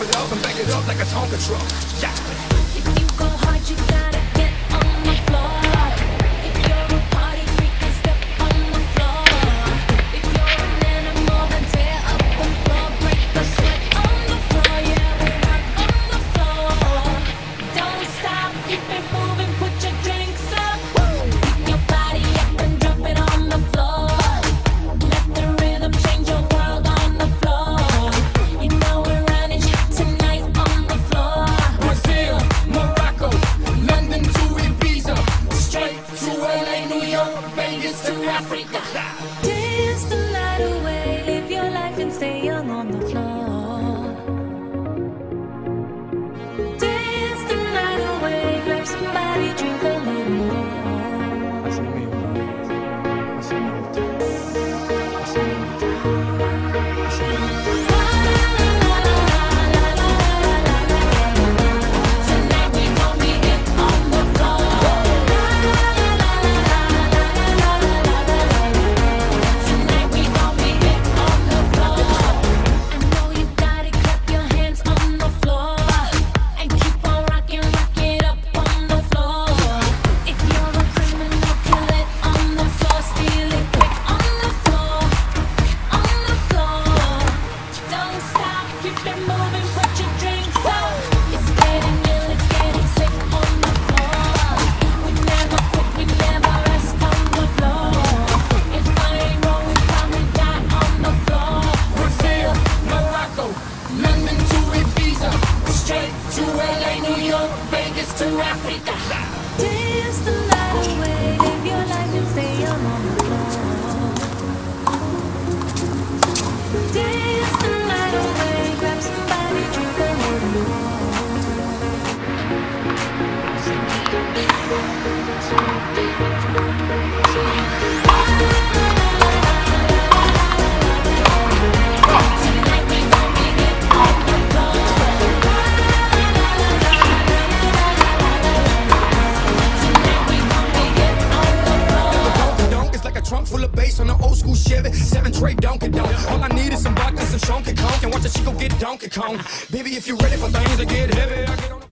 it up and back it up like a Tonka truck. Yeah. Vegas to Africa. Dance the night away, live your life and stay young. to Africa. Dance the night away, live your life and stay on the floor. Dance the night away, grab somebody, drink the water. Chevy, seven tray Donkey Kong. All I need is some vodka, some Shonky Kong, and watch a chico get Donkey Kong. Baby, if you're ready for things to get heavy, I get on.